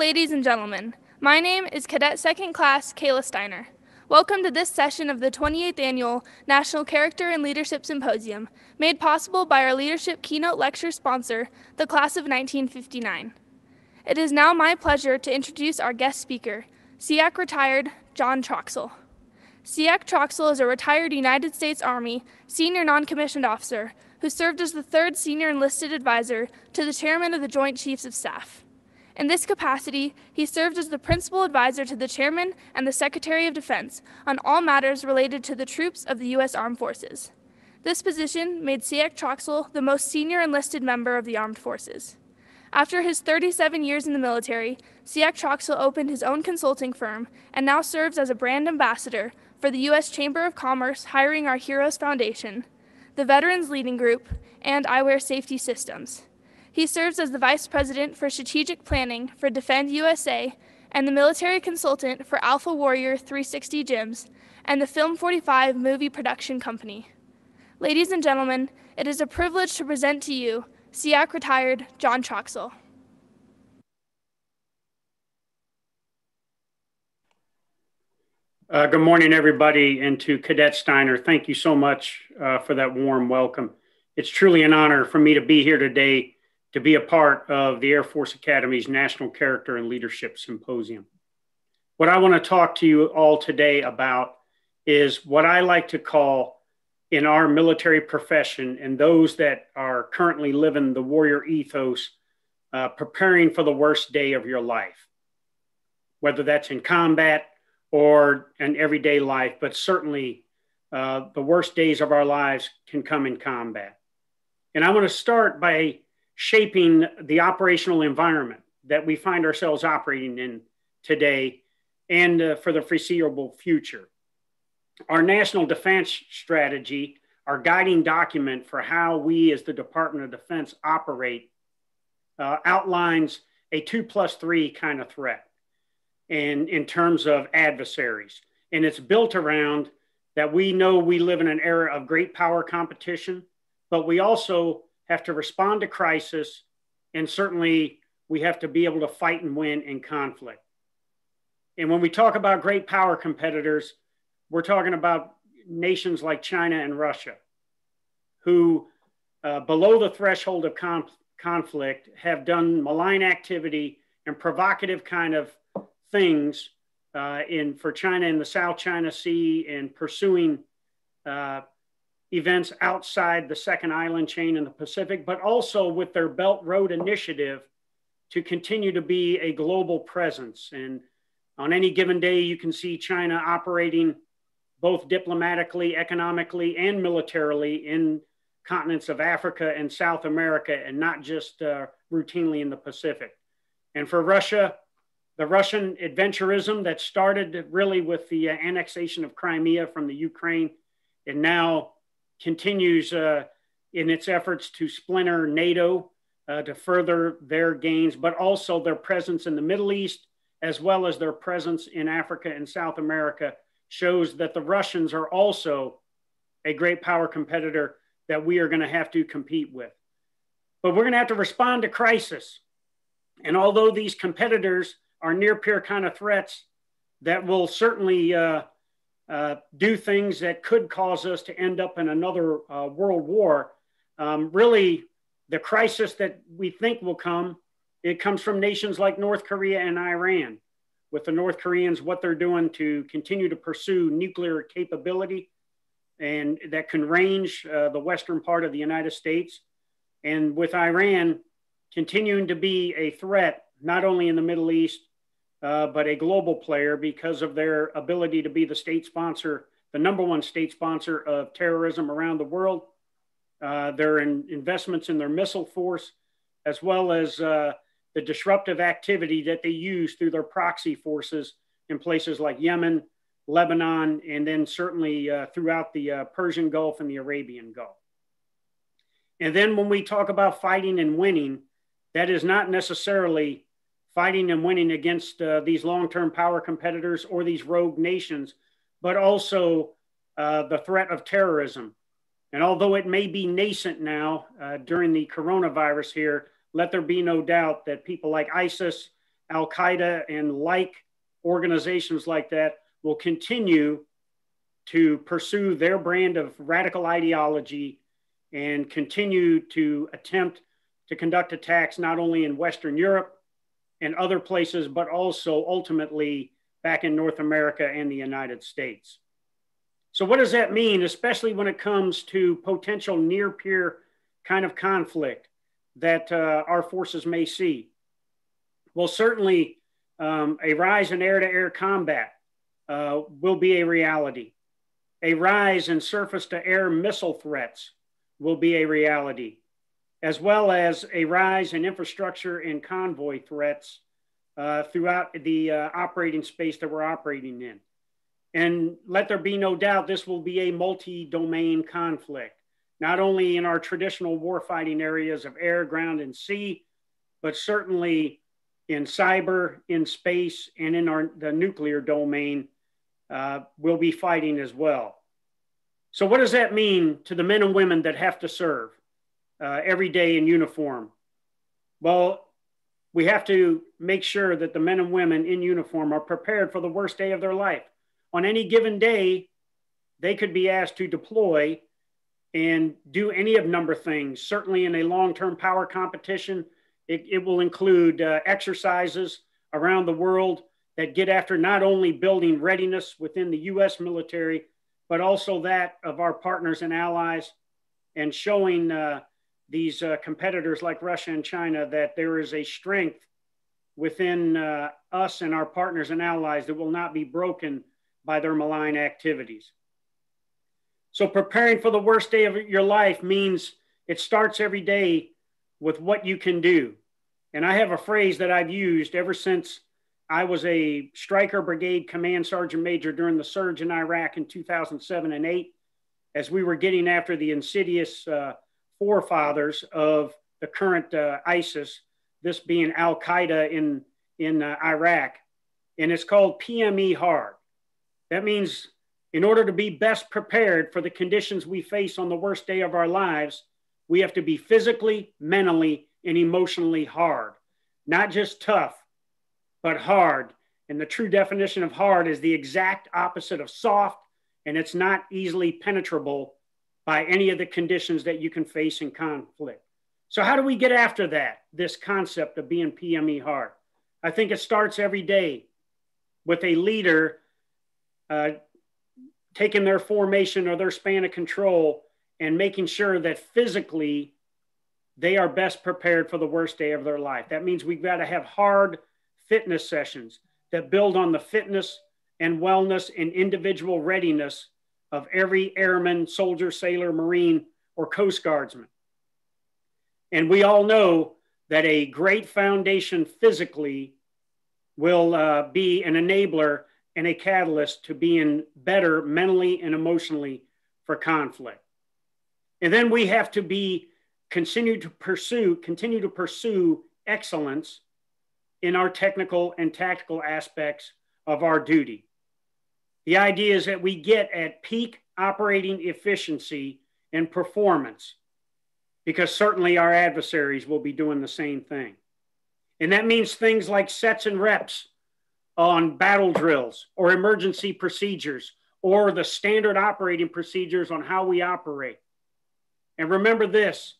Ladies and gentlemen. My name is Cadet Second Class Kayla Steiner. Welcome to this session of the 28th Annual National Character and Leadership Symposium, made possible by our leadership keynote lecture sponsor, the Class of 1959. It is now my pleasure to introduce our guest speaker, SEAC retired John Troxell. SEAC Troxell is a retired United States Army senior non-commissioned officer who served as the third senior enlisted advisor to the chairman of the Joint Chiefs of Staff. In this capacity, he served as the principal advisor to the Chairman and the Secretary of Defense on all matters related to the troops of the U.S. Armed Forces. This position made SEAC Troxell the most senior enlisted member of the armed forces. After his 37 years in the military, SEAC Troxell opened his own consulting firm and now serves as a brand ambassador for the U.S. Chamber of Commerce Hiring Our Heroes Foundation, the Veterans Leading Group, and Eyewear Safety Systems. He serves as the Vice President for Strategic Planning for Defend USA and the Military Consultant for Alpha Warrior 360 Gyms and the Film 45 Movie Production Company. Ladies and gentlemen, it is a privilege to present to you SEAC retired John Troxell. Uh, good morning, everybody, and to Cadet Steiner. Thank you so much uh, for that warm welcome. It's truly an honor for me to be here today to be a part of the Air Force Academy's National Character and Leadership Symposium. What I want to talk to you all today about is what I like to call in our military profession and those that are currently living the warrior ethos, uh, preparing for the worst day of your life, whether that's in combat or an everyday life, but certainly uh, the worst days of our lives can come in combat. And I want to start by shaping the operational environment that we find ourselves operating in today and uh, for the foreseeable future. Our national defense strategy, our guiding document for how we as the Department of Defense operate, uh, outlines a two plus three kind of threat and in terms of adversaries. And it's built around that we know we live in an era of great power competition, but we also have to respond to crisis, and certainly we have to be able to fight and win in conflict. And when we talk about great power competitors, we're talking about nations like China and Russia, who, uh, below the threshold of conf- conflict, have done malign activity and provocative kind of things uh, in for China in the South China Sea and pursuing uh, events outside the second island chain in the Pacific, but also with their Belt Road Initiative to continue to be a global presence. And on any given day, you can see China operating both diplomatically, economically, and militarily in continents of Africa and South America, and not just uh, routinely in the Pacific. And for Russia, the Russian adventurism that started really with the uh, annexation of Crimea from the Ukraine and now continues uh, in its efforts to splinter NATO uh, to further their gains, but also their presence in the Middle East, as well as their presence in Africa and South America, shows that the Russians are also a great power competitor that we are going to have to compete with. But we're going to have to respond to crisis. And although these competitors are near peer kind of threats that will certainly uh, uh, do things that could cause us to end up in another uh, world war. Um, really, the crisis that we think will come, it comes from nations like North Korea and Iran, with the North Koreans, what they're doing to continue to pursue nuclear capability and that can range uh, the western part of the United States. And with Iran continuing to be a threat, not only in the Middle East, uh, but a global player because of their ability to be the state sponsor, the number one state sponsor of terrorism around the world. Uh, their in investments in their missile force, as well as uh, the disruptive activity that they use through their proxy forces in places like Yemen, Lebanon, and then certainly uh, throughout the uh, Persian Gulf and the Arabian Gulf. And then when we talk about fighting and winning, that is not necessarily fighting and winning against uh, these long-term power competitors or these rogue nations, but also uh, the threat of terrorism. And although it may be nascent now uh, during the coronavirus here, let there be no doubt that people like ISIS, Al Qaeda and like organizations like that will continue to pursue their brand of radical ideology and continue to attempt to conduct attacks not only in Western Europe and other places, but also ultimately back in North America and the United States. So, what does that mean, especially when it comes to potential near peer kind of conflict that uh, our forces may see? Well, certainly um, a rise in air to air combat uh, will be a reality. A rise in surface to air missile threats will be a reality, as well as a rise in infrastructure and convoy threats uh, throughout the uh, operating space that we're operating in. And let there be no doubt, this will be a multi domain conflict, not only in our traditional warfighting areas of air, ground, and sea, but certainly in cyber, in space, and in our, the nuclear domain, uh, we'll be fighting as well. So, what does that mean to the men and women that have to serve uh, every day in uniform? Well, we have to make sure that the men and women in uniform are prepared for the worst day of their life. On any given day, they could be asked to deploy and do any of number things. Certainly, in a long term power competition, it, it will include uh, exercises around the world that get after not only building readiness within the US military, but also that of our partners and allies, and showing uh, these uh, competitors like Russia and China that there is a strength within uh, us and our partners and allies that will not be broken by their malign activities. So, preparing for the worst day of your life means it starts every day with what you can do. And I have a phrase that I've used ever since I was a Stryker Brigade Command Sergeant Major during the surge in Iraq in 2007 and 8, as we were getting after the insidious uh, forefathers of the current uh, ISIS, this being Al Qaeda in, in uh, Iraq. And it's called PME hard. That means in order to be best prepared for the conditions we face on the worst day of our lives, we have to be physically, mentally, and emotionally hard. Not just tough, but hard. And the true definition of hard is the exact opposite of soft, and it's not easily penetrable by any of the conditions that you can face in conflict. So, how do we get after that, this concept of being PME hard? I think it starts every day with a leader uh, taking their formation or their span of control and making sure that physically they are best prepared for the worst day of their life. That means we've got to have hard fitness sessions that build on the fitness and wellness and individual readiness of every airman, soldier, sailor, marine, or Coast Guardsman. And we all know that a great foundation physically will uh, be an enabler and a catalyst to being better mentally and emotionally for conflict. And then we have to be continue to pursue, continue to pursue excellence in our technical and tactical aspects of our duty. The idea is that we get at peak operating efficiency and performance because certainly our adversaries will be doing the same thing. And that means things like sets and reps on battle drills or emergency procedures or the standard operating procedures on how we operate. And remember this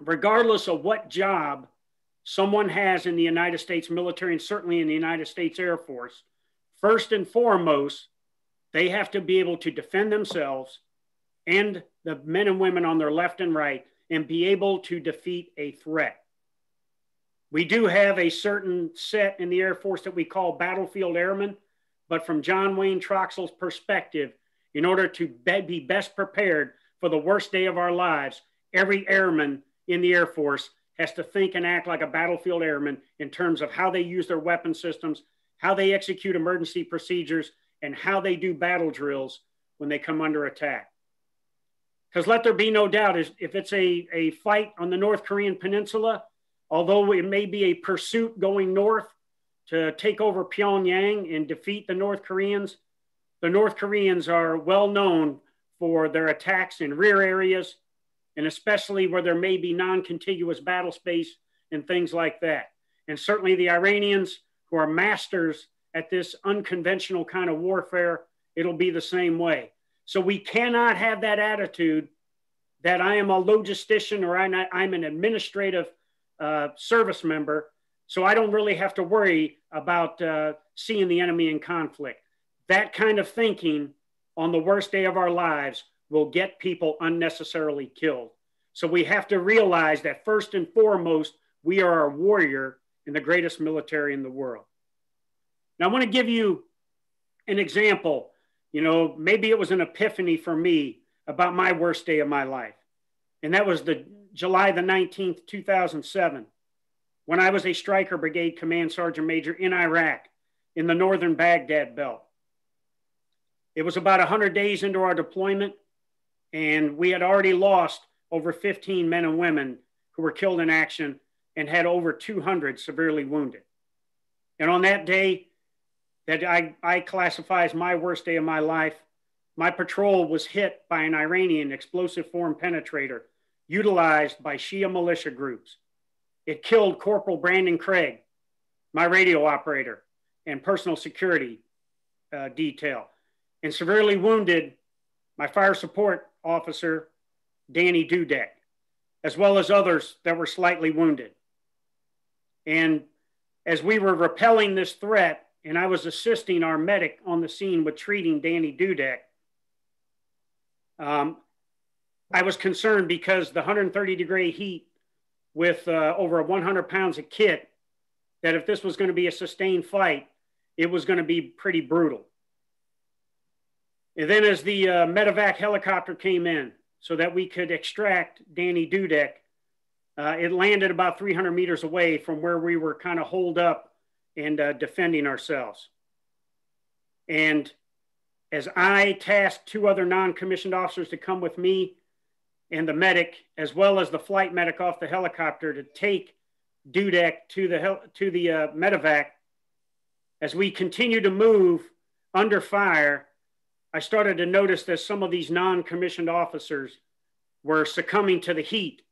regardless of what job someone has in the United States military and certainly in the United States Air Force, first and foremost, they have to be able to defend themselves and the men and women on their left and right and be able to defeat a threat. We do have a certain set in the Air Force that we call battlefield airmen, but from John Wayne Troxell's perspective, in order to be best prepared for the worst day of our lives, every airman in the Air Force has to think and act like a battlefield airman in terms of how they use their weapon systems, how they execute emergency procedures, and how they do battle drills when they come under attack. Because let there be no doubt, is if it's a, a fight on the North Korean peninsula, although it may be a pursuit going north to take over Pyongyang and defeat the North Koreans, the North Koreans are well known for their attacks in rear areas and especially where there may be non contiguous battle space and things like that. And certainly the Iranians who are masters at this unconventional kind of warfare, it'll be the same way. So we cannot have that attitude that I am a logistician or I'm an administrative uh, service member, so I don't really have to worry about uh, seeing the enemy in conflict. That kind of thinking on the worst day of our lives will get people unnecessarily killed. So we have to realize that first and foremost, we are a warrior in the greatest military in the world. Now, I want to give you an example. You know, maybe it was an epiphany for me about my worst day of my life. And that was the July the 19th, 2007, when I was a Stryker Brigade Command Sergeant Major in Iraq in the northern Baghdad belt. It was about 100 days into our deployment, and we had already lost over 15 men and women who were killed in action and had over 200 severely wounded. And on that day, that I, I classify as my worst day of my life, my patrol was hit by an Iranian explosive form penetrator utilized by Shia militia groups. It killed Corporal Brandon Craig, my radio operator and personal security uh, detail, and severely wounded my fire support officer, Danny Dudek, as well as others that were slightly wounded. And as we were repelling this threat, and I was assisting our medic on the scene with treating Danny Dudek, um, I was concerned because the 130 degree heat with uh, over 100 pounds of kit, that if this was going to be a sustained fight, it was going to be pretty brutal. And then as the uh, medevac helicopter came in so that we could extract Danny Dudek, uh, it landed about 300 meters away from where we were kind of holed up and uh, defending ourselves. And as I tasked two other non-commissioned officers to come with me and the medic, as well as the flight medic off the helicopter to take Dudek to the, hel- to the uh, medevac, as we continue to move under fire, I started to notice that some of these non commissioned officers were succumbing to the heat.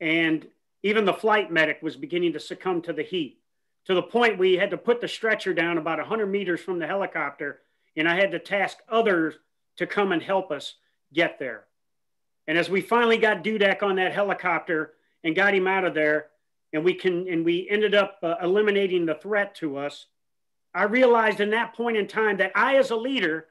And even the flight medic was beginning to succumb to the heat to the point we had to put the stretcher down about 100 meters from the helicopter. And I had to task others to come and help us get there. And as we finally got Dudek on that helicopter and got him out of there, and we can and we ended up uh, eliminating the threat to us, I realized in that point in time that I, as a leader,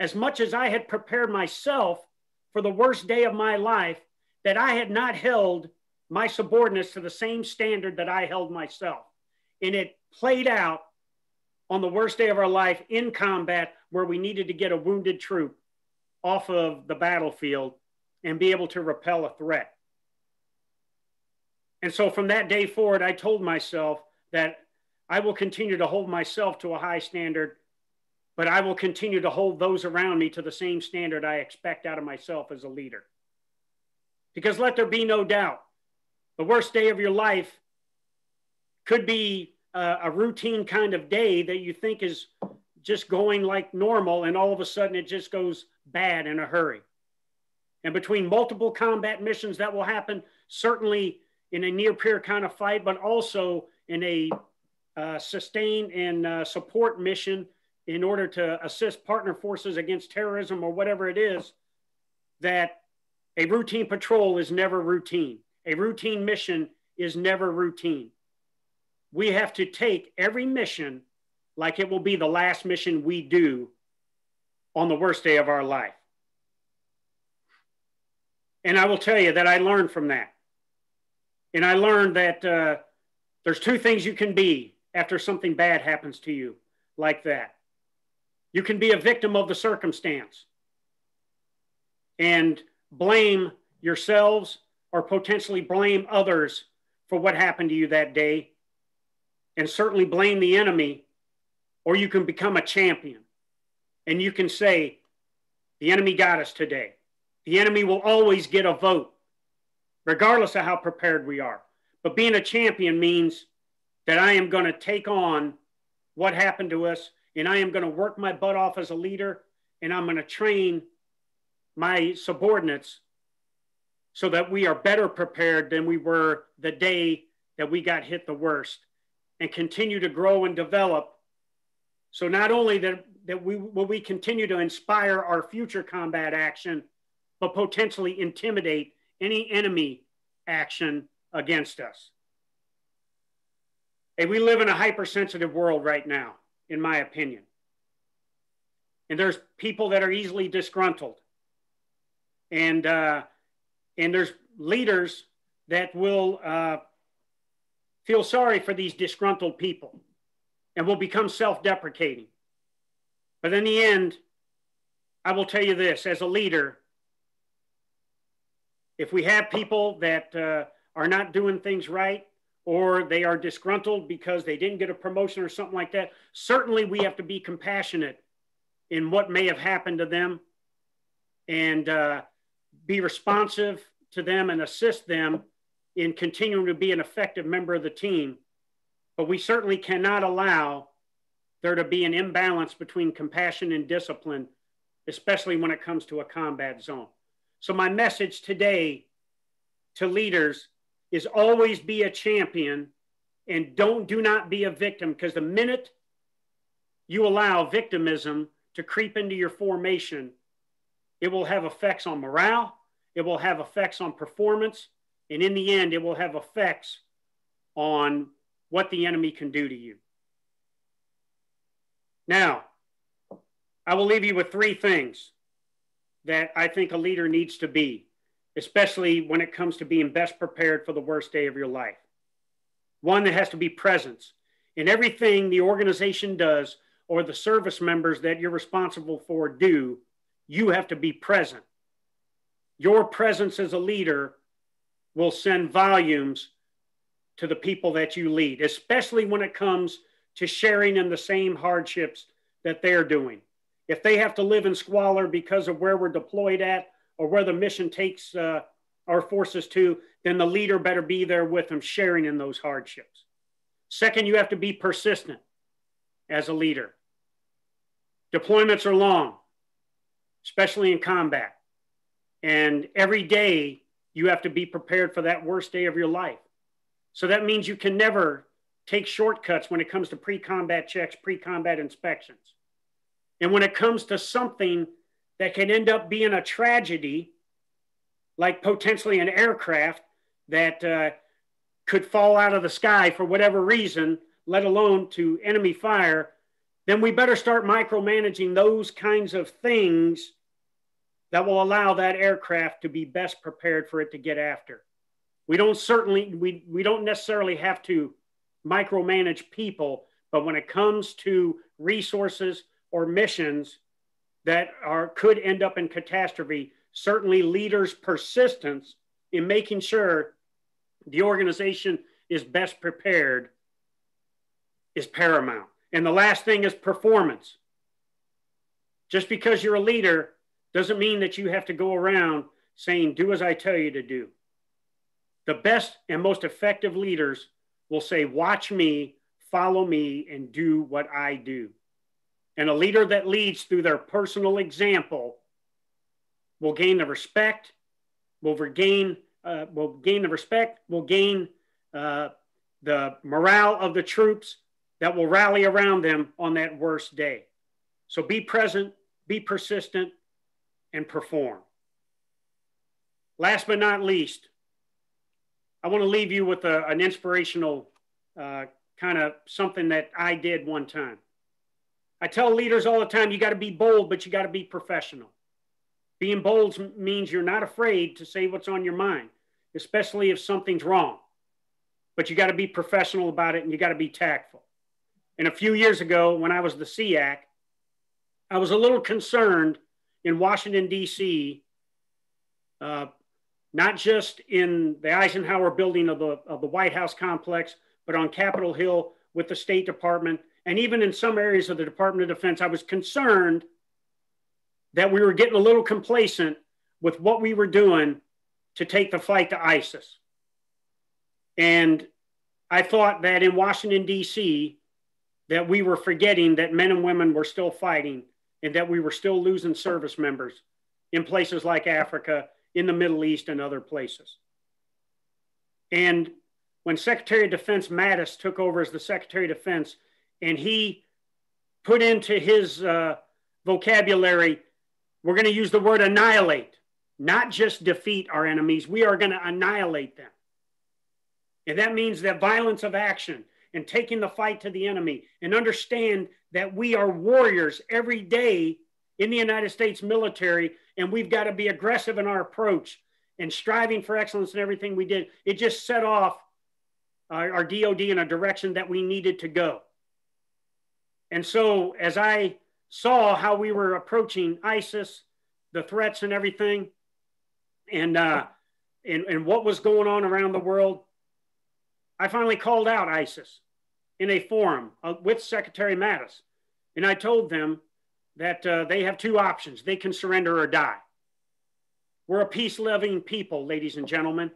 as much as I had prepared myself for the worst day of my life, that I had not held my subordinates to the same standard that I held myself. And it played out on the worst day of our life in combat where we needed to get a wounded troop off of the battlefield and be able to repel a threat. And so from that day forward, I told myself that I will continue to hold myself to a high standard, but I will continue to hold those around me to the same standard I expect out of myself as a leader. Because let there be no doubt, the worst day of your life could be a, a routine kind of day that you think is just going like normal, and all of a sudden it just goes bad in a hurry. And between multiple combat missions that will happen, certainly in a near peer kind of fight, but also in a uh, sustain and uh, support mission in order to assist partner forces against terrorism or whatever it is, that a routine patrol is never routine. A routine mission is never routine. We have to take every mission like it will be the last mission we do on the worst day of our life. And I will tell you that I learned from that. And I learned that uh, there's two things you can be after something bad happens to you like that. You can be a victim of the circumstance and blame yourselves or potentially blame others for what happened to you that day, and certainly blame the enemy, or you can become a champion and you can say, The enemy got us today. The enemy will always get a vote, regardless of how prepared we are. But being a champion means that I am going to take on what happened to us and I am going to work my butt off as a leader and I'm going to train my subordinates so that we are better prepared than we were the day that we got hit the worst. And continue to grow and develop. So not only that, that we will we continue to inspire our future combat action, but potentially intimidate any enemy action against us. Hey, we live in a hypersensitive world right now, in my opinion. And there's people that are easily disgruntled. And, uh, and there's leaders that will uh, feel sorry for these disgruntled people and will become self deprecating. But in the end, I will tell you this as a leader, if we have people that uh, are not doing things right or they are disgruntled because they didn't get a promotion or something like that, certainly we have to be compassionate in what may have happened to them and uh, be responsive to them and assist them in continuing to be an effective member of the team. But we certainly cannot allow there to be an imbalance between compassion and discipline, especially when it comes to a combat zone. So, my message today to leaders is always be a champion and don't do not be a victim because the minute you allow victimism to creep into your formation, it will have effects on morale, it will have effects on performance, and in the end, it will have effects on what the enemy can do to you. Now, I will leave you with three things that I think a leader needs to be, especially when it comes to being best prepared for the worst day of your life. One that has to be presence in everything the organization does or the service members that you're responsible for do, you have to be present. Your presence as a leader will send volumes to the people that you lead, especially when it comes to sharing in the same hardships that they're doing. If they have to live in squalor because of where we're deployed at or where the mission takes uh, our forces to, then the leader better be there with them, sharing in those hardships. Second, you have to be persistent as a leader. Deployments are long, especially in combat. And every day you have to be prepared for that worst day of your life. So that means you can never take shortcuts when it comes to pre combat checks, pre combat inspections. And when it comes to something that can end up being a tragedy, like potentially an aircraft that uh, could fall out of the sky for whatever reason, let alone to enemy fire, then we better start micromanaging those kinds of things that will allow that aircraft to be best prepared for it to get after. We don't certainly we, we don't necessarily have to micromanage people, but when it comes to resources or missions that are could end up in catastrophe, certainly leaders' persistence in making sure the organization is best prepared is paramount. And the last thing is performance. Just because you're a leader doesn't mean that you have to go around saying, do as I tell you to do. The best and most effective leaders will say, watch me, follow me, and do what I do. And a leader that leads through their personal example will gain the respect, will regain, uh, will gain the respect, will gain uh, the morale of the troops that will rally around them on that worst day. So be present, be persistent, and perform. Last but not least, I want to leave you with a, an inspirational uh, kind of something that I did one time. I tell leaders all the time you got to be bold, but you got to be professional. Being bold means you're not afraid to say what's on your mind, especially if something's wrong. But you got to be professional about it and you got to be tactful. And a few years ago, when I was the SEAC, I was a little concerned in Washington, D.C., uh, not just in the Eisenhower building of the, of the White House complex, but on Capitol Hill with the State Department, and even in some areas of the Department of Defense, I was concerned that we were getting a little complacent with what we were doing to take the fight to ISIS. And I thought that in Washington, D.C., that we were forgetting that men and women were still fighting and that we were still losing service members in places like Africa, in the Middle East, and other places. And when Secretary of Defense Mattis took over as the Secretary of Defense, and he put into his uh, vocabulary, we're going to use the word annihilate, not just defeat our enemies, we are going to annihilate them. And that means that violence of action and taking the fight to the enemy and understand that we are warriors every day in the United States military and we've got to be aggressive in our approach and striving for excellence in everything we did. It just set off our, our DOD in a direction that we needed to go. And so, as I saw how we were approaching ISIS, the threats and everything, and uh, and, and what was going on around the world, I finally called out ISIS in a forum uh, with Secretary Mattis, and I told them that uh, they have two options: they can surrender or die. We're a peace-loving people, ladies and gentlemen,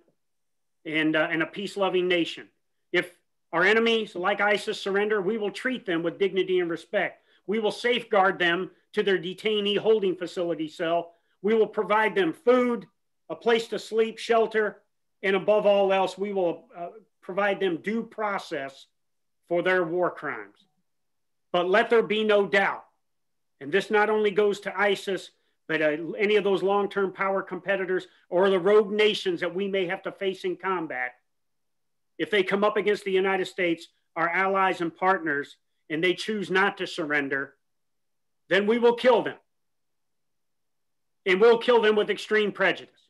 and uh, and a peace-loving nation. If our enemies, like ISIS, surrender, we will treat them with dignity and respect. We will safeguard them to their detainee holding facility cell. We will provide them food, a place to sleep, shelter, and above all else, we will uh, provide them due process for their war crimes. But let there be no doubt, and this not only goes to ISIS, but uh, any of those long term power competitors or the rogue nations that we may have to face in combat if they come up against the United States, our allies and partners, and they choose not to surrender, then we will kill them. And we'll kill them with extreme prejudice.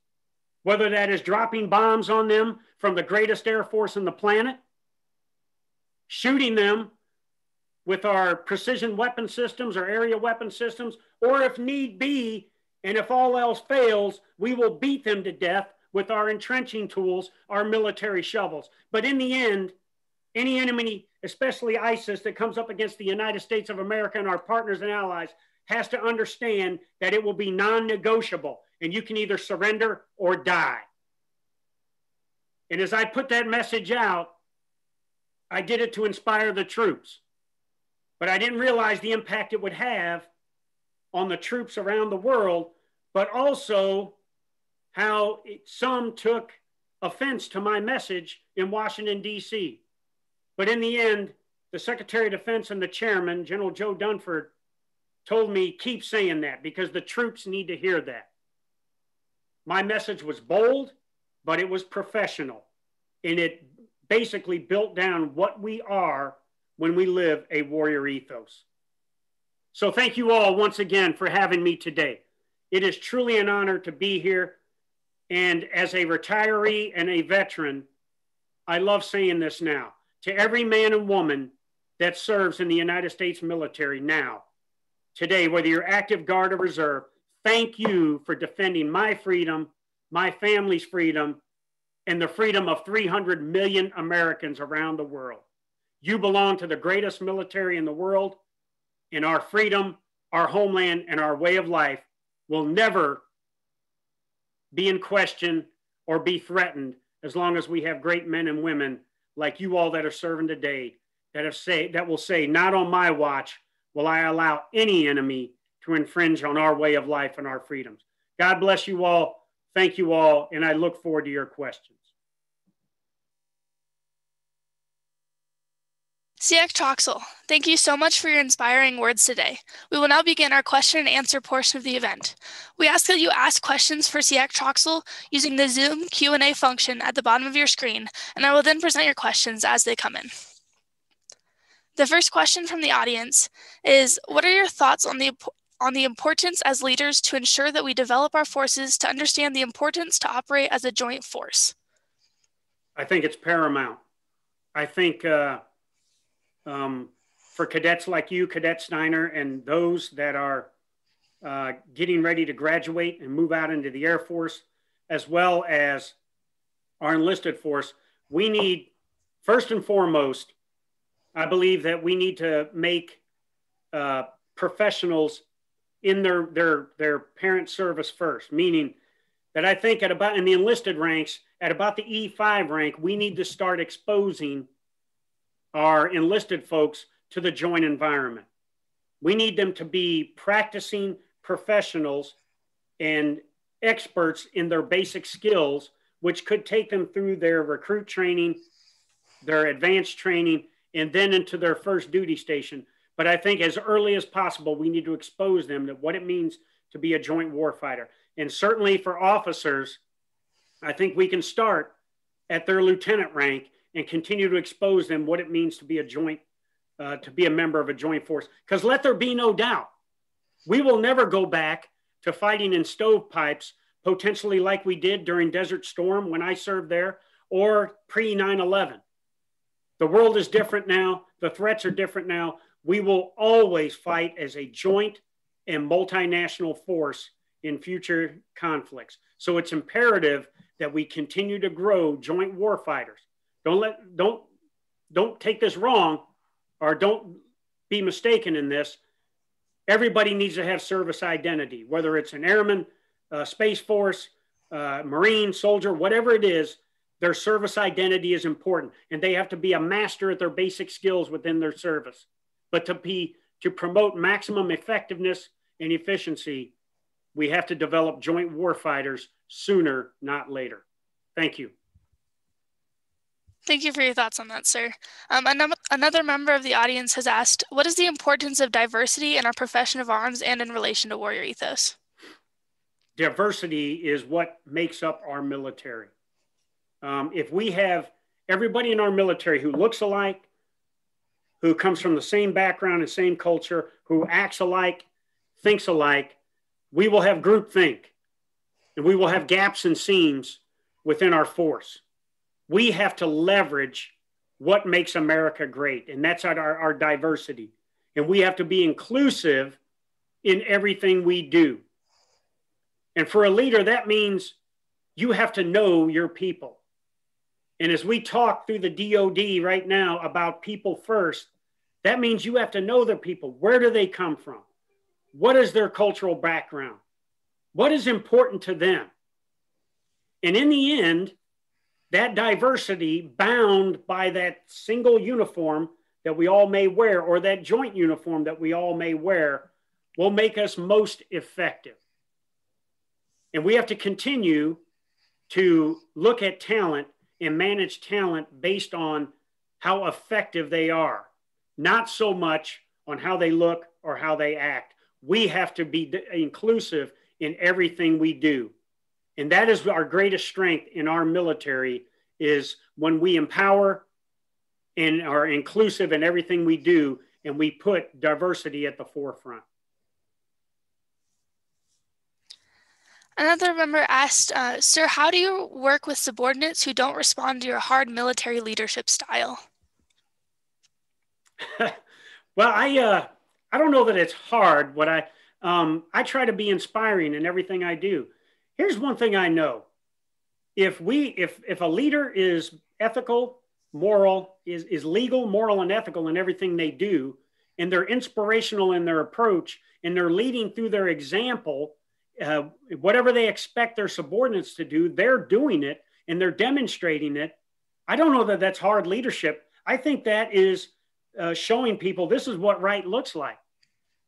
Whether that is dropping bombs on them from the greatest air force on the planet, shooting them with our precision weapon systems or area weapon systems, or if need be, and if all else fails, we will beat them to death with our entrenching tools, our military shovels. But in the end, any enemy, especially ISIS, that comes up against the United States of America and our partners and allies, has to understand that it will be non negotiable and you can either surrender or die. And as I put that message out, I did it to inspire the troops. But I didn't realize the impact it would have on the troops around the world, but also how it, some took offense to my message in Washington, D.C. But in the end, the Secretary of Defense and the chairman, General Joe Dunford, told me, keep saying that because the troops need to hear that. My message was bold, but it was professional. And it basically built down what we are when we live a warrior ethos. So thank you all once again for having me today. It is truly an honor to be here and as a retiree and a veteran, I love saying this now to every man and woman that serves in the United States military now, today, whether you're active guard or reserve, thank you for defending my freedom, my family's freedom, and the freedom of 300 million Americans around the world. You belong to the greatest military in the world, and our freedom, our homeland, and our way of life will never be in question or be threatened as long as we have great men and women like you all that are serving today that have say that will say not on my watch will i allow any enemy to infringe on our way of life and our freedoms god bless you all thank you all and i look forward to your questions SEAC Troxell, thank you so much for your inspiring words today. We will now begin our question and answer portion of the event. We ask that you ask questions for SEAC Troxell using the Zoom Q&A function at the bottom of your screen, and I will then present your questions as they come in. The first question from the audience is, what are your thoughts on the on the importance as leaders to ensure that we develop our forces to understand the importance to operate as a joint force? I think it's paramount. I think uh, um, for cadets like you, Cadet Steiner, and those that are uh, getting ready to graduate and move out into the Air Force, as well as our enlisted force, we need, first and foremost, I believe that we need to make uh, professionals in their, their, their parent service first, meaning that I think at about in the enlisted ranks, at about the E5 rank, we need to start exposing our enlisted folks to the joint environment. We need them to be practicing professionals and experts in their basic skills, which could take them through their recruit training their advanced training, and then into their first duty station. But I think as early as possible, we need to expose them to what it means to be a joint warfighter. And certainly for officers, I think we can start at their lieutenant rank and continue to expose them what it means to be a joint, uh, to be a member of a joint force. Because let there be no doubt, we will never go back to fighting in stovepipes, potentially like we did during Desert Storm when I served there, or pre 9 11. The world is different now. The threats are different now. We will always fight as a joint and multinational force in future conflicts. So it's imperative that we continue to grow joint warfighters. Don't let don't don't take this wrong or don't be mistaken in this. Everybody needs to have service identity, whether it's an airman, space force, marine, soldier, whatever it is. Their service identity is important, and they have to be a master at their basic skills within their service. But to be to promote maximum effectiveness and efficiency, we have to develop joint warfighters sooner, not later. Thank you. Thank you for your thoughts on that, sir. Um, another member of the audience has asked, what is the importance of diversity in our profession of arms and in relation to warrior ethos? Diversity is what makes up our military. Um, if we have everybody in our military who looks alike, who comes from the same background and same culture, who acts alike, thinks alike, we will have groupthink and we will have gaps and seams within our force. We have to leverage what makes America great, and that's our, our diversity. And we have to be inclusive in everything we do. And for a leader, that means you have to know your people. And as we talk through the DOD right now about people first, that means you have to know their people. Where do they come from? What is their cultural background? What is important to them? And in the end, that diversity bound by that single uniform that we all may wear or that joint uniform that we all may wear will make us most effective. And we have to continue to look at talent and manage talent based on how effective they are, not so much on how they look or how they act. We have to be inclusive in everything we do. And that is our greatest strength in our military is when we empower and are inclusive in everything we do and we put diversity at the forefront. Another member asked, uh, Sir, how do you work with subordinates who don't respond to your hard military leadership style? well, I, uh, I don't know that it's hard. What I, um, I try to be inspiring in everything I do. Here's one thing I know. If we, if, if a leader is ethical, moral, is, is legal, moral, and ethical in everything they do, and they're inspirational in their approach, and they're leading through their example, uh, whatever they expect their subordinates to do, they're doing it and they're demonstrating it. I don't know that that's hard leadership. I think that is uh, showing people this is what right looks like.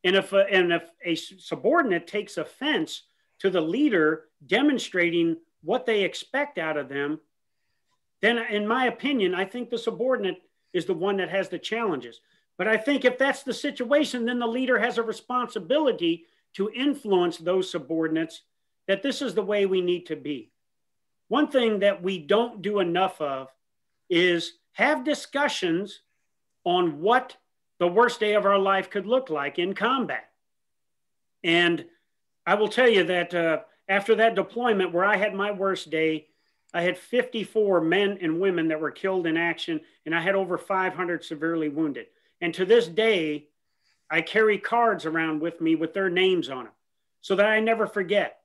And if, a, and if a subordinate takes offense to the leader demonstrating what they expect out of them, then, in my opinion, I think the subordinate is the one that has the challenges. But I think if that's the situation, then the leader has a responsibility to influence those subordinates that this is the way we need to be. One thing that we don't do enough of is have discussions on what the worst day of our life could look like in combat. And I will tell you that uh, after that deployment, where I had my worst day, I had 54 men and women that were killed in action, and I had over 500 severely wounded. And to this day, I carry cards around with me with their names on them so that I never forget.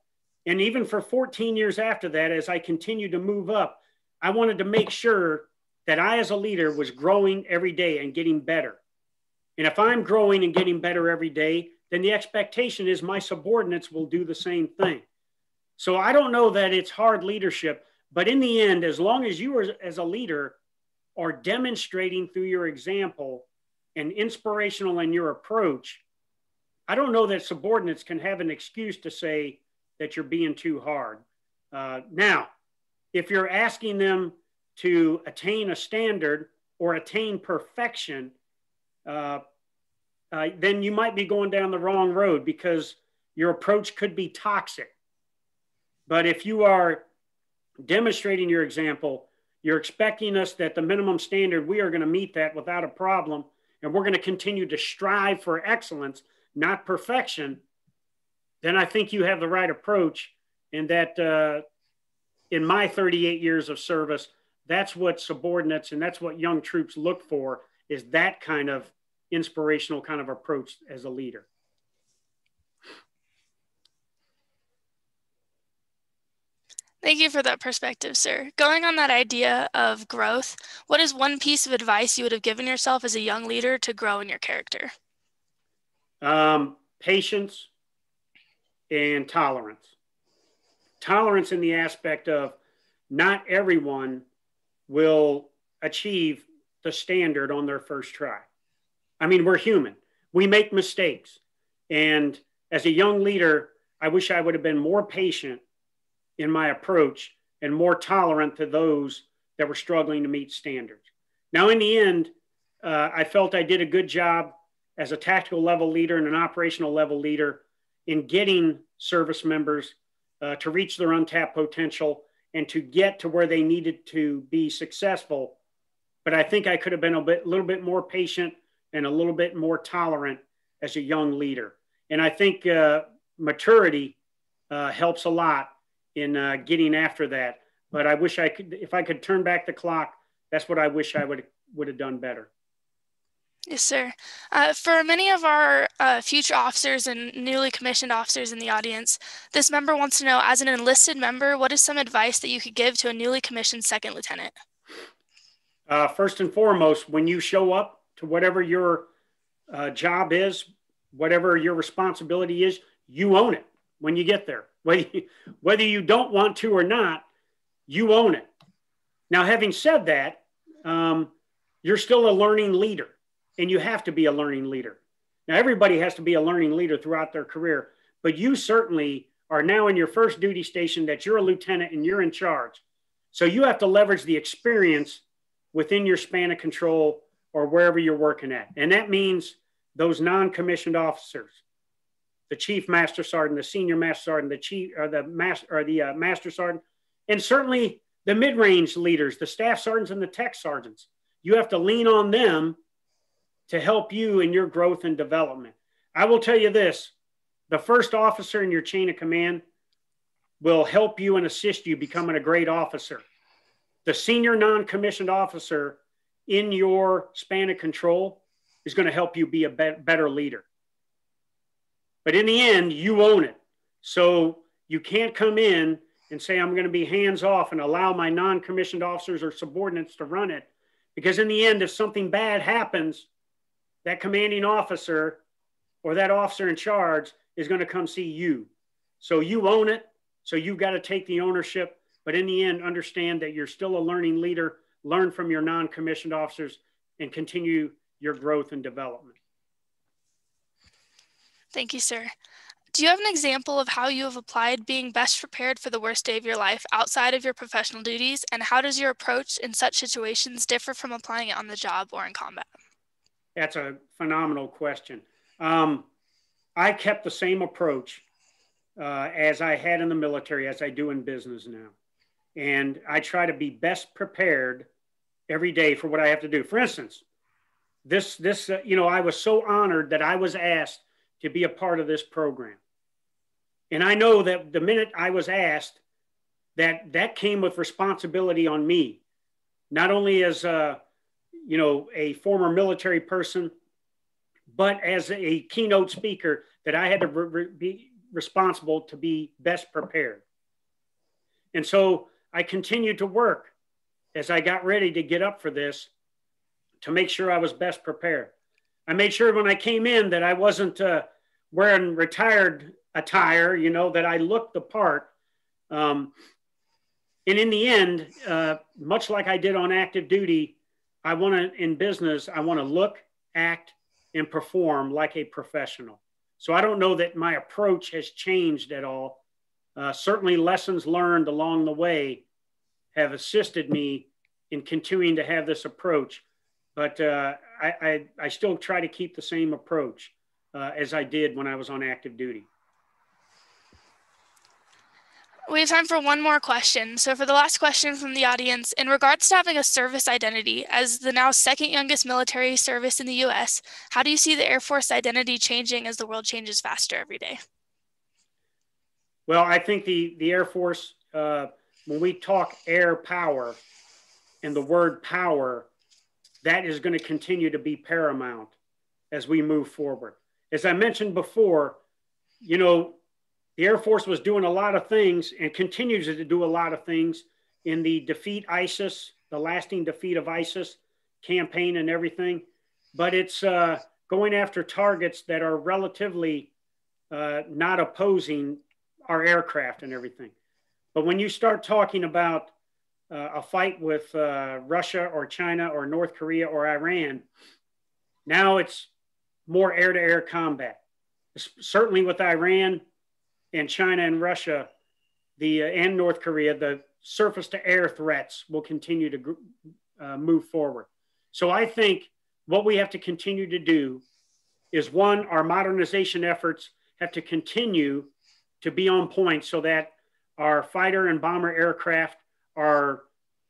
And even for 14 years after that, as I continued to move up, I wanted to make sure that I, as a leader, was growing every day and getting better. And if I'm growing and getting better every day, then the expectation is my subordinates will do the same thing. So I don't know that it's hard leadership, but in the end, as long as you are, as a leader are demonstrating through your example and inspirational in your approach, I don't know that subordinates can have an excuse to say that you're being too hard. Uh, now, if you're asking them to attain a standard or attain perfection, uh, uh, then you might be going down the wrong road because your approach could be toxic. But if you are demonstrating your example, you're expecting us that the minimum standard, we are going to meet that without a problem. And we're going to continue to strive for excellence, not perfection. Then I think you have the right approach. And that uh, in my 38 years of service, that's what subordinates and that's what young troops look for is that kind of inspirational kind of approach as a leader. Thank you for that perspective, sir. Going on that idea of growth, what is one piece of advice you would have given yourself as a young leader to grow in your character? Um, patience and tolerance. Tolerance in the aspect of not everyone will achieve the standard on their first try. I mean, we're human. We make mistakes. And as a young leader, I wish I would have been more patient in my approach and more tolerant to those that were struggling to meet standards. Now, in the end, uh, I felt I did a good job as a tactical level leader and an operational level leader in getting service members uh, to reach their untapped potential and to get to where they needed to be successful. But I think I could have been a bit, little bit more patient and a little bit more tolerant as a young leader. And I think uh, maturity uh, helps a lot in uh, getting after that. But I wish I could, if I could turn back the clock, that's what I wish I would would have done better. Yes, sir. Uh, for many of our uh, future officers and newly commissioned officers in the audience, this member wants to know, as an enlisted member, what is some advice that you could give to a newly commissioned second lieutenant? Uh, first and foremost, when you show up to whatever your uh, job is, whatever your responsibility is, you own it when you get there. Whether you, whether you don't want to or not, you own it. Now, having said that, um, you're still a learning leader and you have to be a learning leader. Now, everybody has to be a learning leader throughout their career, but you certainly are now in your first duty station that you're a lieutenant and you're in charge. So you have to leverage the experience within your span of control or wherever you're working at. And that means those non commissioned officers, the chief master sergeant, the senior master sergeant, the chief or the master or the uh, master sergeant, and certainly the mid-range leaders, the staff sergeants and the tech sergeants. You have to lean on them to help you in your growth and development. I will tell you this: the first officer in your chain of command will help you and assist you becoming a great officer. The senior non-commissioned officer in your span of control is going to help you be a better leader. But in the end, you own it. So you can't come in and say, I'm going to be hands off and allow my non commissioned officers or subordinates to run it. Because in the end, if something bad happens, that commanding officer or that officer in charge is going to come see you. So you own it. So you've got to take the ownership. But in the end, understand that you're still a learning leader. Learn from your non commissioned officers and continue your growth and development. Thank you, sir. Do you have an example of how you have applied being best prepared for the worst day of your life outside of your professional duties, and how does your approach in such situations differ from applying it on the job or in combat? That's a phenomenal question. Um, I kept the same approach uh, as I had in the military as I do in business now. And I try to be best prepared every day for what I have to do. For instance, this, this uh, you know, I was so honored that I was asked to be a part of this program. And I know that the minute I was asked, that that came with responsibility on me, not only as a, you know, a former military person, but as a keynote speaker, that I had to re- be responsible to be best prepared. And so I continued to work as I got ready to get up for this to make sure I was best prepared. I made sure when I came in that I wasn't uh, wearing retired attire, you know, that I looked the part. Um, and in the end, uh, much like I did on active duty, I want to, in business, I want to look, act, and perform like a professional. So I don't know that my approach has changed at all. Uh, certainly, lessons learned along the way have assisted me in continuing to have this approach but uh, I, I, I, still try to keep the same approach uh, as I did when I was on active duty. We have time for one more question. So, for the last question from the audience, in regards to having a service identity, as the now second youngest military service in the US, how do you see the Air Force identity changing as the world changes faster every day? Well, I think the, the Air Force, uh, when we talk air power and the word power, that is going to continue to be paramount as we move forward. As I mentioned before, you know, the Air Force was doing a lot of things and continues to do a lot of things in the defeat ISIS, the lasting defeat of ISIS campaign and everything. But it's uh, going after targets that are relatively uh, not opposing our aircraft and everything. But when you start talking about a fight with uh, Russia or China or North Korea or Iran, now it's more air to air combat. Certainly with Iran, and China and Russia, the uh, and North Korea, the surface to air threats will continue to uh, move forward. So I think what we have to continue to do is one, our modernization efforts have to continue to be on point so that our fighter and bomber aircraft are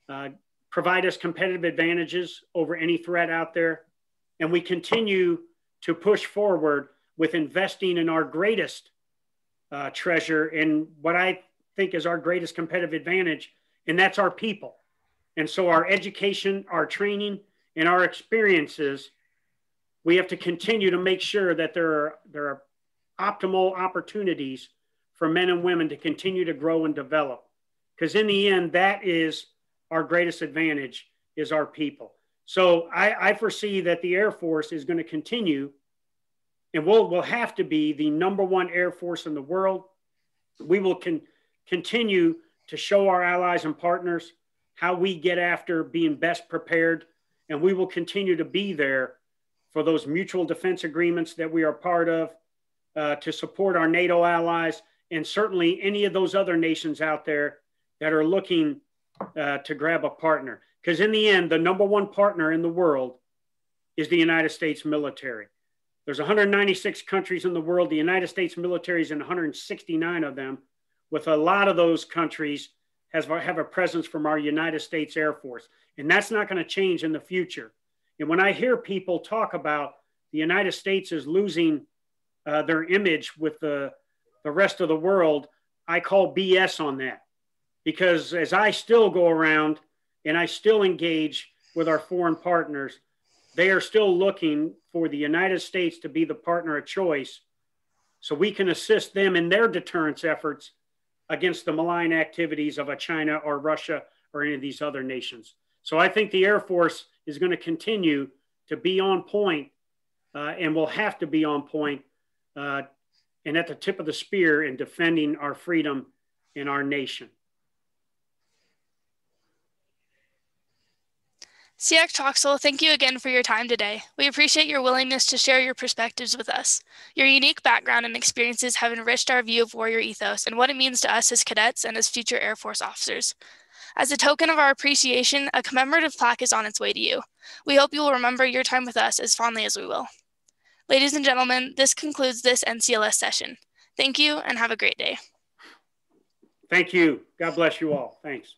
uh, provide us competitive advantages over any threat out there, and we continue to push forward with investing in our greatest uh, treasure and what I think is our greatest competitive advantage, and that's our people. And so, our education, our training, and our experiences, we have to continue to make sure that there are, there are optimal opportunities for men and women to continue to grow and develop. Because in the end, that is our greatest advantage is our people. So I, I foresee that the Air Force is going to continue and we'll, we'll have to be the number one Air Force in the world. We will con- continue to show our allies and partners how we get after being best prepared, and we will continue to be there for those mutual defense agreements that we are part of uh, to support our NATO allies and certainly any of those other nations out there that are looking uh, to grab a partner. Because in the end, the number one partner in the world is the United States military. There's 196 countries in the world. The United States military is in 169 of them, with a lot of those countries has have a presence from our United States Air Force, and that's not going to change in the future. And when I hear people talk about the United States is losing uh, their image with the the rest of the world, I call BS on that, because as I still go around and I still engage with our foreign partners, they are still looking for the United States to be the partner of choice so we can assist them in their deterrence efforts against the malign activities of a China or Russia or any of these other nations. So I think the Air Force is going to continue to be on point, uh, and will have to be on point uh, and at the tip of the spear in defending our freedom in our nation. SEAC Troxell, thank you again for your time today. We appreciate your willingness to share your perspectives with us. Your unique background and experiences have enriched our view of warrior ethos and what it means to us as cadets and as future Air Force officers. As a token of our appreciation, a commemorative plaque is on its way to you. We hope you will remember your time with us as fondly as we will. Ladies and gentlemen, this concludes this NCLS session. Thank you and have a great day. Thank you. God bless you all. Thanks.